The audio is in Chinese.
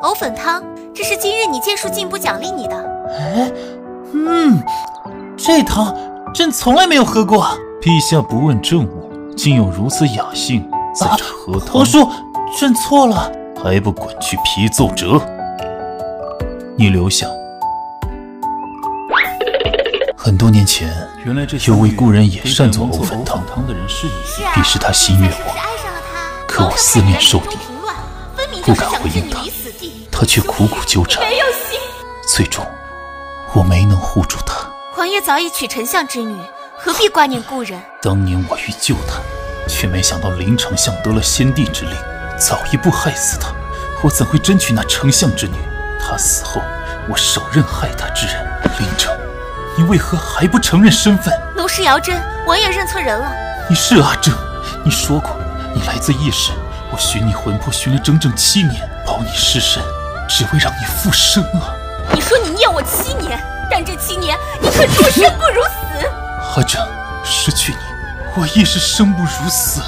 藕粉汤，这是今日你剑术进步奖励你的。哎，嗯，这汤朕从来没有喝过。陛下不问政务，竟有如此雅兴，在这喝汤。皇叔，朕错了，还不滚去批奏折！你留下。很多年前，原来这有位故人也擅做藕粉汤，必是他心悦我。可我思念受敌，不敢回应他，他却苦苦纠缠。没有心最终，我没能护住他。皇爷早已娶丞相之女。何必挂念故人？当年我欲救他，却没想到林丞相得了先帝之令，早一步害死他。我怎会真娶那丞相之女？他死后，我手刃害他之人。林城，你为何还不承认身份？奴是姚真，王爷认错人了。你是阿正，你说过你来自异世，我寻你魂魄寻了整整七年，保你尸身，只为让你复生啊！你说你念我七年，但这七年你可是生不如死。阿正，失去你，我亦是生不如死。